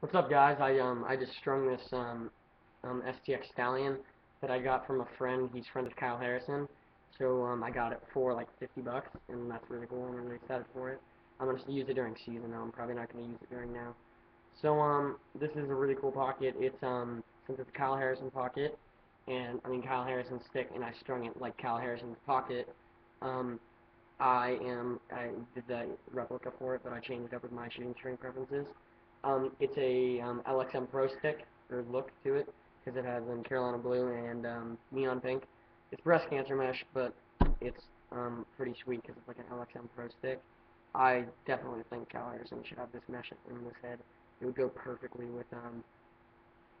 What's up, guys? I um I just strung this um um STX Stallion that I got from a friend. He's friend of Kyle Harrison. So um I got it for like 50 bucks, and that's really cool. I'm really excited for it. I'm gonna use it during season though. I'm probably not gonna use it during now. So um this is a really cool pocket. It's um since it's a Kyle Harrison pocket, and I mean Kyle Harrison's stick, and I strung it like Kyle Harrison's pocket. Um I am I did the replica for it, but I changed it up with my shooting string preferences. Um, it's a um, LXM Pro stick, or look to it, because it has um, Carolina blue and um, neon pink. It's breast cancer mesh, but it's um, pretty sweet because it's like an LXM Pro stick. I definitely think Kyle Harrison should have this mesh in this head. It would go perfectly with um,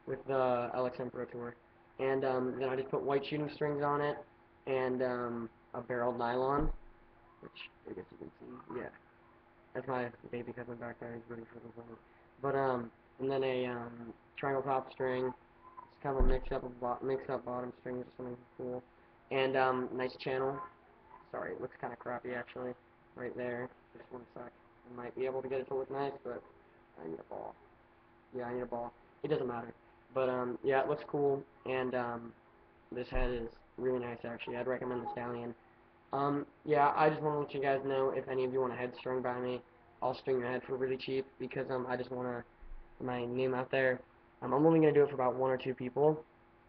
with the LXM Pro Tour. And um, then I just put white shooting strings on it and um, a barreled nylon, which I guess you can see. Yeah, that's my baby cousin back there. He's really freaking funny. But um, and then a um, triangle top string. It's kind of a mix up bo mix up bottom strings or something cool. And um, nice channel. Sorry, it looks kind of crappy actually, right there. Just one sec. I might be able to get it to look nice, but I need a ball. Yeah, I need a ball. It doesn't matter. But um, yeah, it looks cool, and um, this head is really nice actually. I'd recommend the Stallion. Um, yeah, I just want to let you guys know if any of you want a head strung by me. I'll string your head for really cheap because um I just want to my name out there. Um, I'm only gonna do it for about one or two people,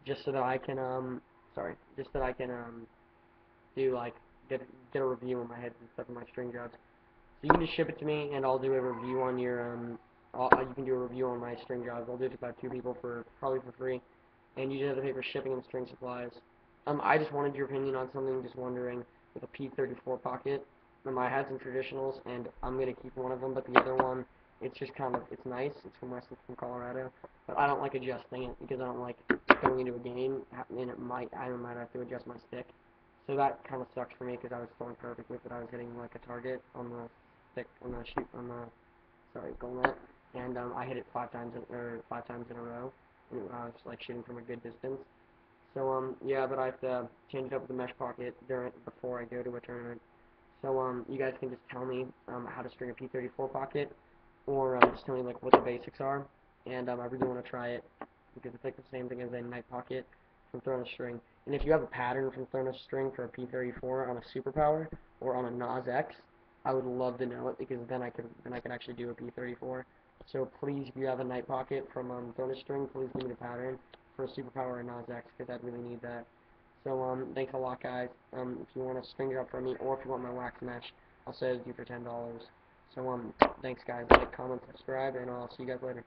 just so that I can um sorry, just so that I can um do like get get a review on my heads and stuff on my string jobs. So you can just ship it to me and I'll do a review on your um I'll, you can do a review on my string jobs. I'll do it to about two people for probably for free, and you just have to pay for shipping and string supplies. Um, I just wanted your opinion on something. Just wondering with a P34 pocket. I had some traditionals, and I'm gonna keep one of them, but the other one, it's just kind of, it's nice. It's from West from Colorado, but I don't like adjusting it because I don't like going into a game and it might, I might have to adjust my stick. So that kind of sucks for me because I was throwing perfect with it. I was hitting like a target on the stick, on the shoot, on the, sorry, goal net, and um, I hit it five times, in, or five times in a row. And I was like shooting from a good distance. So um, yeah, but I have to change up the mesh pocket during before I go to a tournament. So um, you guys can just tell me um, how to string a P34 pocket, or um, just tell me like what the basics are, and um, I really want to try it because it's like the same thing as a night pocket from throwing a string. And if you have a pattern from throwing a string for a P34 on a superpower or on a Nas X, I would love to know it because then I could then I could actually do a P34. So please, if you have a night pocket from um, throwing a string, please give me the pattern for a superpower or Nas X because I'd really need that. So, um, thanks a lot, guys. Um, if you want to string it up for me, or if you want my wax mesh, I'll sell it to you for $10. So, um, thanks, guys. Like, comment, subscribe, and I'll see you guys later.